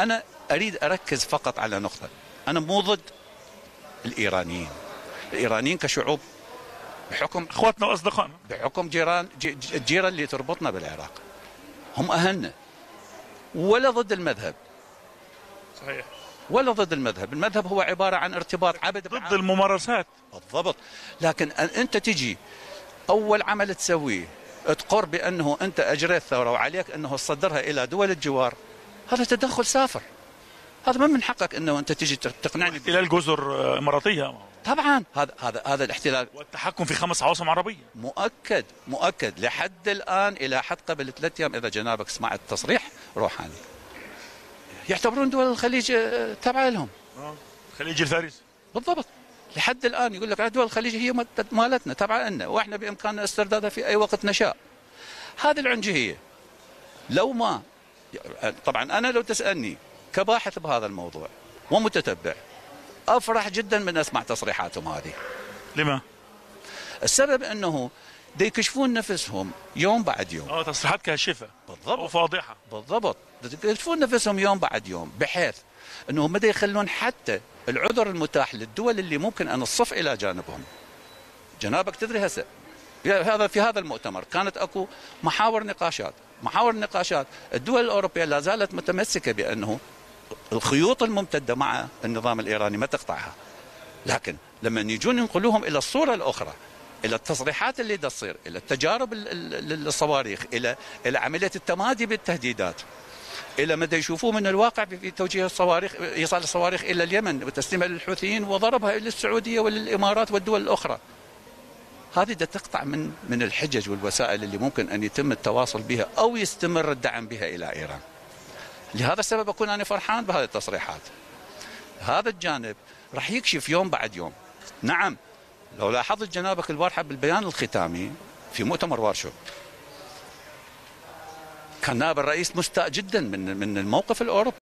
أنا أريد أركز فقط على نقطة. أنا مو ضد الإيرانيين. الإيرانيين كشعوب بحكم أخواتنا وأصدقائنا. بحكم جيران جي- جي- الجيرة اللي تربطنا بالعراق. هم أهلنا ولا ضد المذهب. صحيح. ولا ضد المذهب. المذهب هو عبارة عن ارتباط عبد ضد بعبد. الممارسات. بالضبط. لكن أن- أنت تجي أول عمل تسويه تقر بأنه أنت أجريت ثورة وعليك أنه تصدرها إلى دول الجوار هذا تدخل سافر. هذا ما من حقك أنه أنت تجي تقنعني احتلال جزر آه، إماراتية. طبعا. هذا هذا هذا الاحتلال والتحكم في خمس عواصم عربية. مؤكد مؤكد. لحد الآن إلى حد قبل ثلاث أيام إذا جنابك سمعت التصريح روحاني. يعتبرون دول الخليج آه، تابعه لهم. خليج الفارس. بالضبط. لحد الآن يقول لك دول الخليج هي مالتنا تابعه لنا. وإحنا بإمكاننا استردادها في أي وقت نشاء. هذه العنجهية. لو ما طبعا أنا لو تسألني كباحث بهذا الموضوع ومتتبع أفرح جدا من أسمع تصريحاتهم هذه. لما؟ السبب أنه دي يكشفون نفسهم يوم بعد يوم. آه تصريحات كاشفة. بالضبط. وفاضحه بالضبط. يكشفون نفسهم يوم بعد يوم بحيث انهم بدا يخلون حتى العذر المتاح للدول اللي ممكن أن تصف إلى جانبهم. جنابك تدري هسه هذا في هذا المؤتمر. كانت أكو محاور نقاشات. محاور نقاشات. الدول الأوروبية لا زالت متمسكة بأنه الخيوط الممتدة مع النظام الإيراني ما تقطعها. لكن لما يجون ينقلوهم إلى الصورة الأخرى إلى التصريحات اللي تصير إلى التجارب ال- ال- الصواريخ إلى إلى عملية التمادي بالتهديدات إلى مدى يشوفوه من الواقع في في توجيه الصواريخ إيصال الصواريخ إلى اليمن وتسليمها للحوثيين وضربها إلى السعوديه وللإمارات والدول الأخرى. هذه دا تقطع من من الحجج والوسائل اللي ممكن أن يتم التواصل بها أو يستمر الدعم بها إلى إيران. لهذا السبب أكون أنا فرحان بهذه التصريحات. هذا الجانب راح يكشف يوم بعد يوم. نعم لو لاحظت جنابك البارحه بالبيان الختامي في مؤتمر وارشو كان نائب الرئيس مستاء جدا من من الموقف الأوروبي